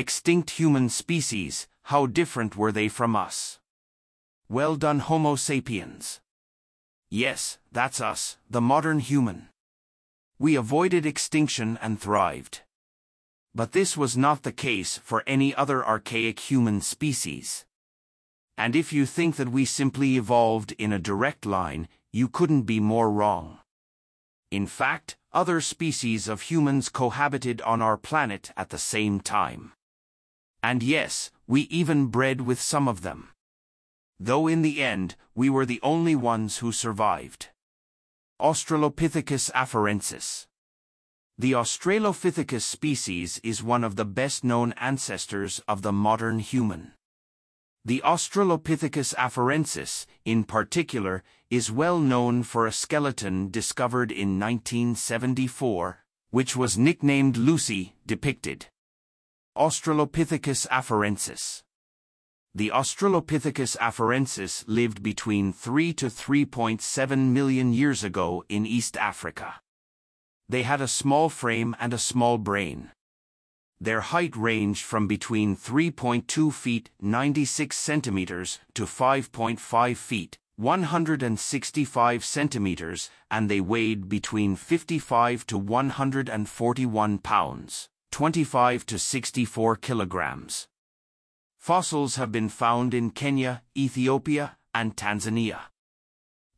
Extinct human species, how different were they from us? Well done Homo sapiens. Yes, that's us, the modern human. We avoided extinction and thrived. But this was not the case for any other archaic human species. And if you think that we simply evolved in a direct line, you couldn't be more wrong. In fact, other species of humans cohabited on our planet at the same time. And yes, we even bred with some of them. Though in the end, we were the only ones who survived. Australopithecus afarensis The Australopithecus species is one of the best-known ancestors of the modern human. The Australopithecus afarensis, in particular, is well known for a skeleton discovered in 1974, which was nicknamed Lucy, depicted. Australopithecus afarensis The Australopithecus afarensis lived between 3 to 3.7 million years ago in East Africa. They had a small frame and a small brain. Their height ranged from between 3.2 feet 96 centimeters to 5.5 feet 165 centimeters and they weighed between 55 to 141 pounds 25 to 64 kilograms. Fossils have been found in Kenya, Ethiopia, and Tanzania.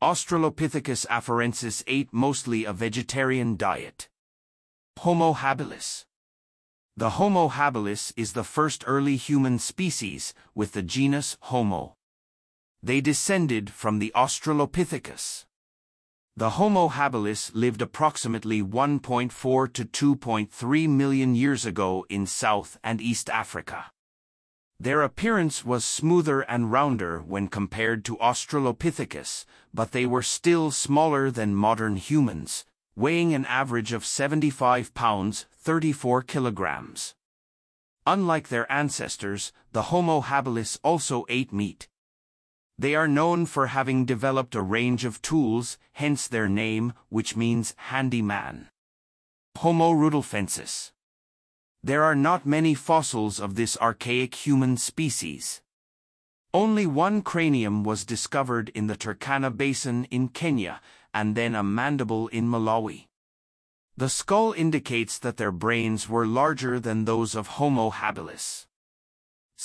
Australopithecus afarensis ate mostly a vegetarian diet. Homo habilis the Homo habilis is the first early human species with the genus Homo. They descended from the Australopithecus. The Homo habilis lived approximately 1.4 to 2.3 million years ago in South and East Africa. Their appearance was smoother and rounder when compared to Australopithecus, but they were still smaller than modern humans, weighing an average of 75 pounds 34 kilograms. Unlike their ancestors, the Homo habilis also ate meat. They are known for having developed a range of tools, hence their name, which means handy man. Homo rudolfensis. There are not many fossils of this archaic human species. Only one cranium was discovered in the Turkana Basin in Kenya, and then a mandible in Malawi. The skull indicates that their brains were larger than those of Homo habilis.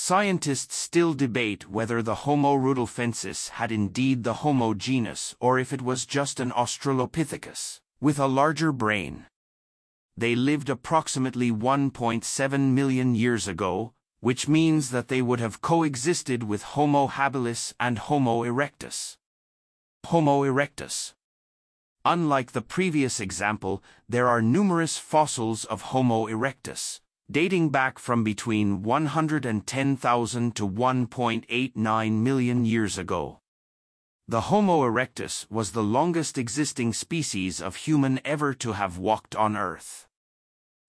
Scientists still debate whether the Homo rudolfensis had indeed the Homo genus or if it was just an Australopithecus, with a larger brain. They lived approximately 1.7 million years ago, which means that they would have coexisted with Homo habilis and Homo erectus. Homo erectus Unlike the previous example, there are numerous fossils of Homo erectus, dating back from between 110,000 to 1.89 million years ago. The Homo erectus was the longest existing species of human ever to have walked on Earth.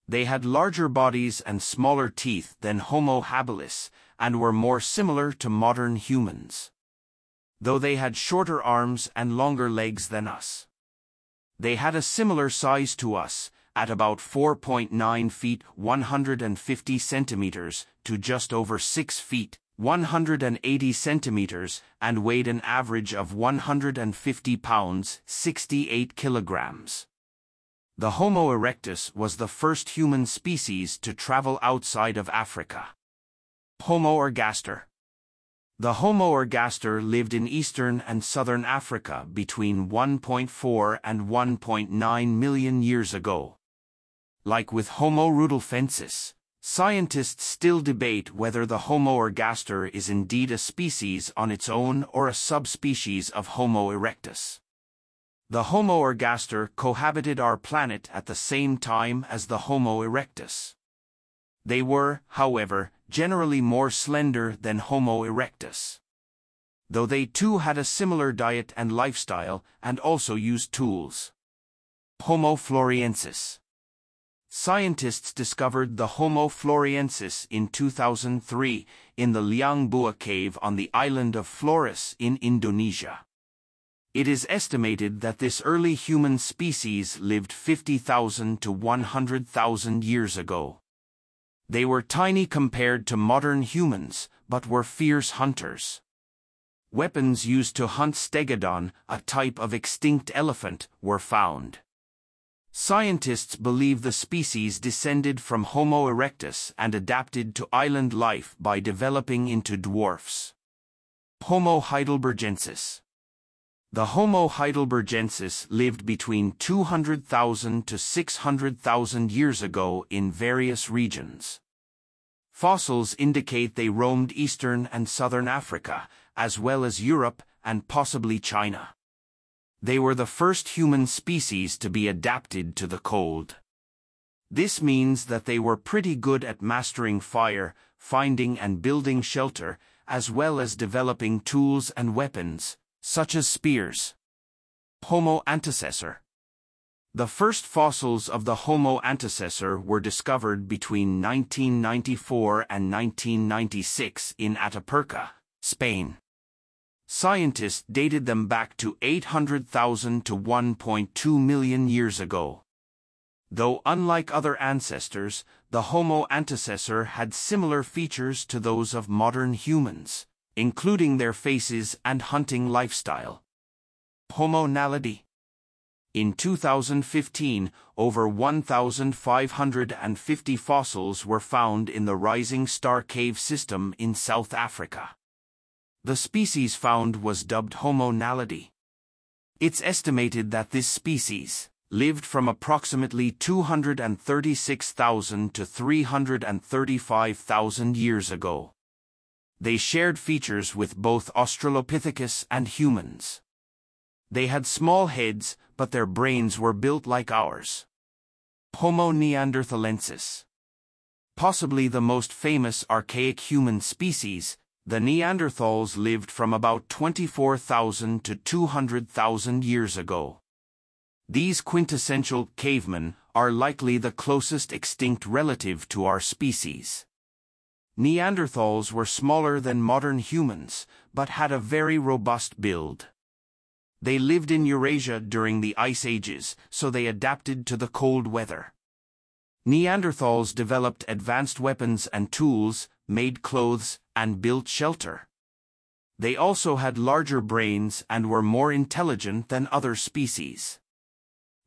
They had larger bodies and smaller teeth than Homo habilis, and were more similar to modern humans. Though they had shorter arms and longer legs than us. They had a similar size to us, at about 4.9 feet 150 centimeters to just over 6 feet 180 centimeters and weighed an average of 150 pounds 68 kilograms. The Homo erectus was the first human species to travel outside of Africa. Homo ergaster the Homo ergaster lived in eastern and southern Africa between 1.4 and 1.9 million years ago. Like with Homo rudolfensis, scientists still debate whether the Homo ergaster is indeed a species on its own or a subspecies of Homo erectus. The Homo ergaster cohabited our planet at the same time as the Homo erectus. They were, however, generally more slender than Homo erectus. Though they too had a similar diet and lifestyle and also used tools. Homo floresiensis Scientists discovered the Homo floresiensis in 2003 in the Liang Bua cave on the island of Flores in Indonesia. It is estimated that this early human species lived 50,000 to 100,000 years ago. They were tiny compared to modern humans, but were fierce hunters. Weapons used to hunt stegodon, a type of extinct elephant, were found. Scientists believe the species descended from Homo erectus and adapted to island life by developing into dwarfs. Homo heidelbergensis The Homo heidelbergensis lived between 200,000 to 600,000 years ago in various regions. Fossils indicate they roamed eastern and southern Africa, as well as Europe and possibly China. They were the first human species to be adapted to the cold. This means that they were pretty good at mastering fire, finding and building shelter, as well as developing tools and weapons, such as spears. Homo antecessor the first fossils of the Homo antecessor were discovered between 1994 and 1996 in Atapuerca, Spain. Scientists dated them back to 800,000 to 1.2 million years ago. Though unlike other ancestors, the Homo antecessor had similar features to those of modern humans, including their faces and hunting lifestyle. Homo naledi in 2015, over 1,550 fossils were found in the Rising Star Cave system in South Africa. The species found was dubbed Homo naledi. It's estimated that this species lived from approximately 236,000 to 335,000 years ago. They shared features with both Australopithecus and humans. They had small heads, but their brains were built like ours. Homo neanderthalensis. Possibly the most famous archaic human species, the Neanderthals lived from about 24,000 to 200,000 years ago. These quintessential cavemen are likely the closest extinct relative to our species. Neanderthals were smaller than modern humans, but had a very robust build. They lived in Eurasia during the Ice Ages, so they adapted to the cold weather. Neanderthals developed advanced weapons and tools, made clothes, and built shelter. They also had larger brains and were more intelligent than other species.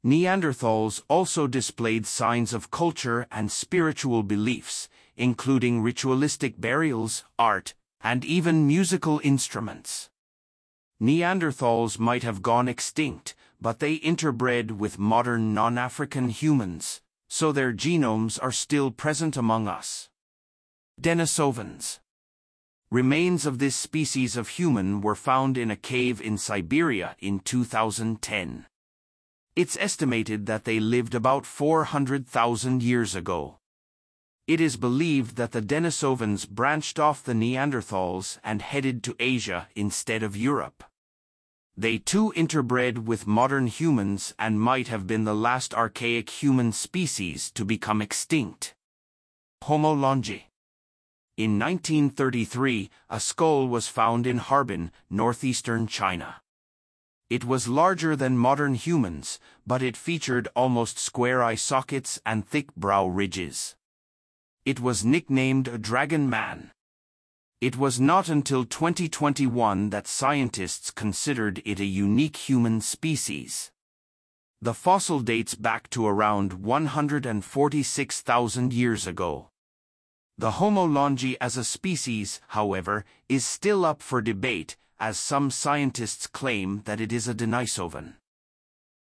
Neanderthals also displayed signs of culture and spiritual beliefs, including ritualistic burials, art, and even musical instruments. Neanderthals might have gone extinct, but they interbred with modern non-African humans, so their genomes are still present among us. Denisovans Remains of this species of human were found in a cave in Siberia in 2010. It's estimated that they lived about 400,000 years ago. It is believed that the Denisovans branched off the Neanderthals and headed to Asia instead of Europe. They too interbred with modern humans and might have been the last archaic human species to become extinct. Homo longi. In 1933, a skull was found in Harbin, northeastern China. It was larger than modern humans, but it featured almost square eye sockets and thick brow ridges. It was nicknamed a Dragon Man. It was not until 2021 that scientists considered it a unique human species. The fossil dates back to around 146,000 years ago. The Homo longi as a species, however, is still up for debate, as some scientists claim that it is a denisovan.